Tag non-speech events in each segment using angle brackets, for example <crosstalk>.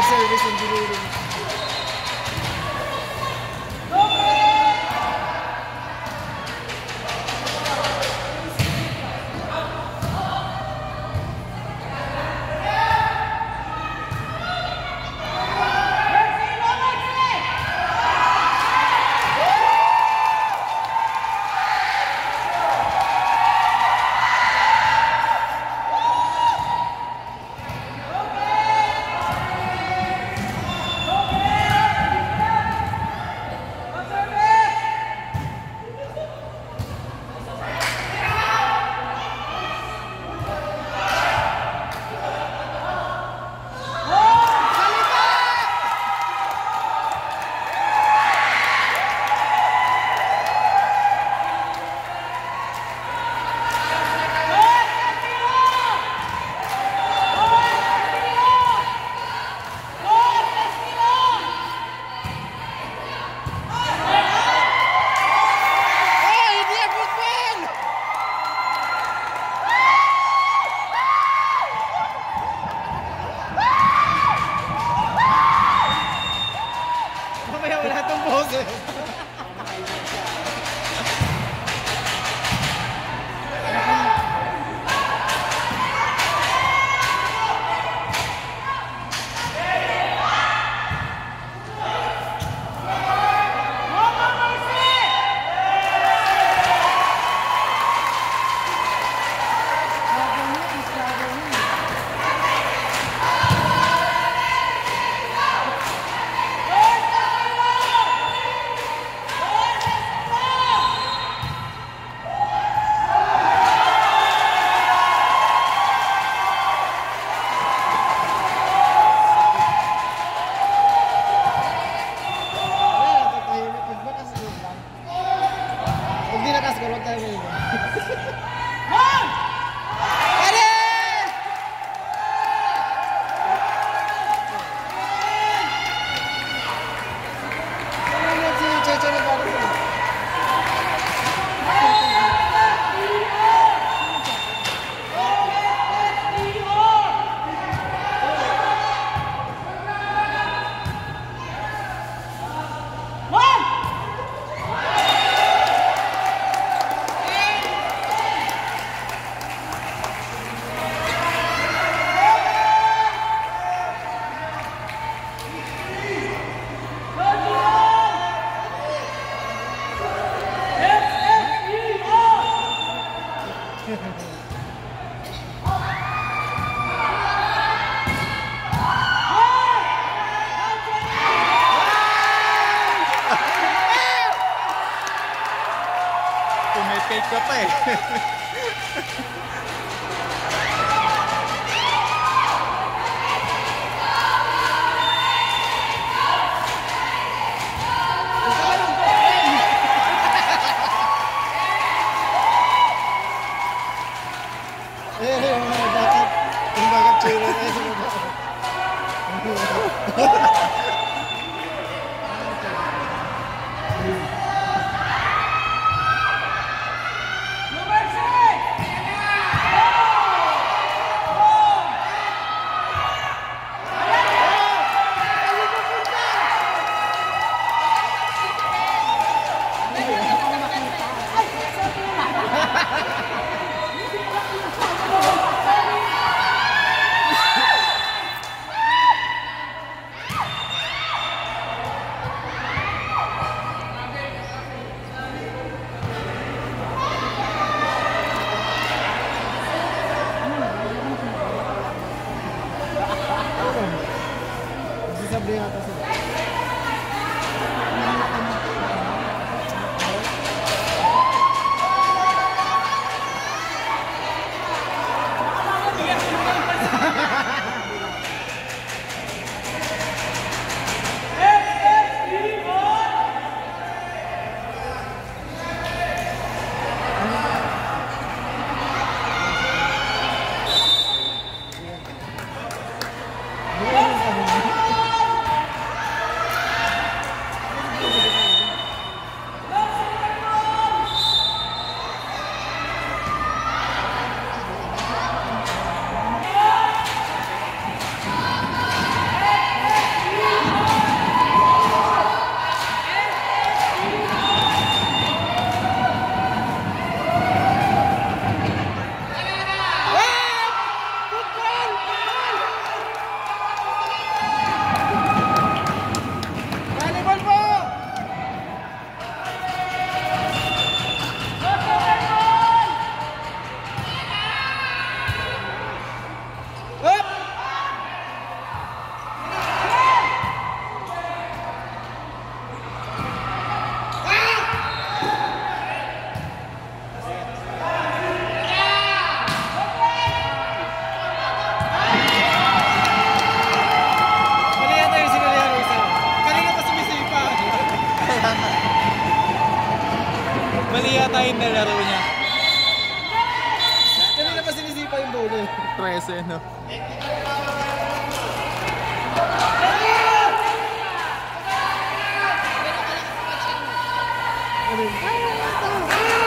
Arkadaşlar ve zinciri é tão bom, bonzinho. Venga, pues, no. I mean,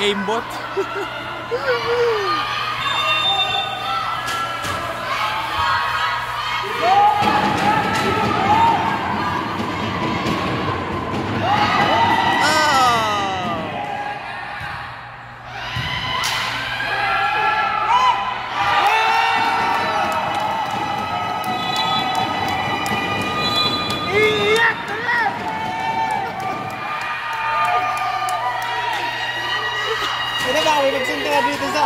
aimbot. Ah! Nagsuntukan dito sa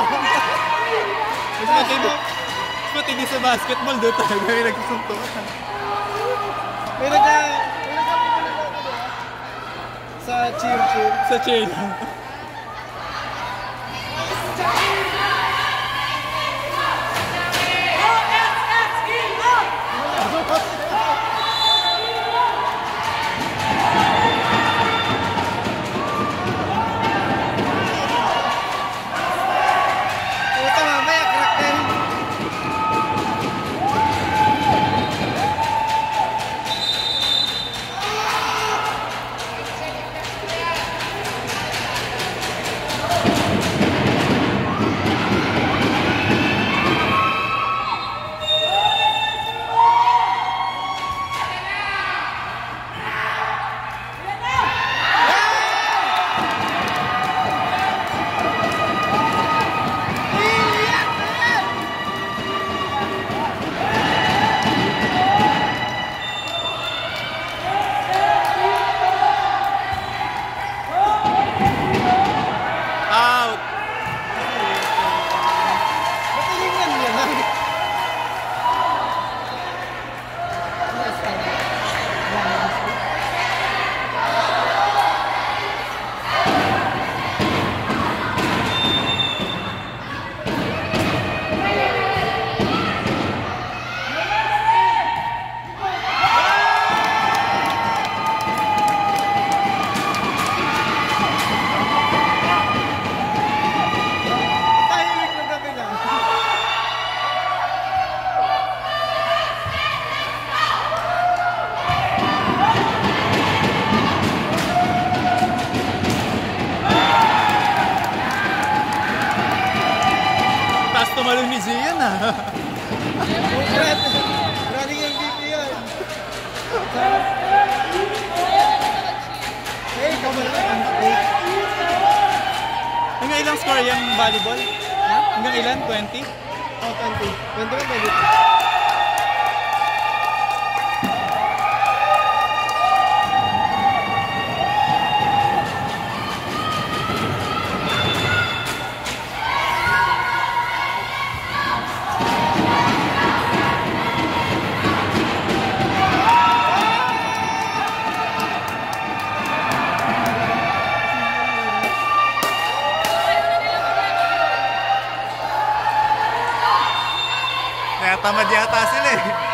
Mas matindi. Mas matindi sa basketball doon tayo. <laughs> May nagsusuntukan. May nagka... May nagka... Sa cheer cheer. Sa chain. Easy yan ah. Running MVP yan. Hey, ikaw ba? Hanggang ilang score yung volleyball? Ha? Hanggang ilan? 20? Oh, 20. 20 ba 20? tambah di atas ini.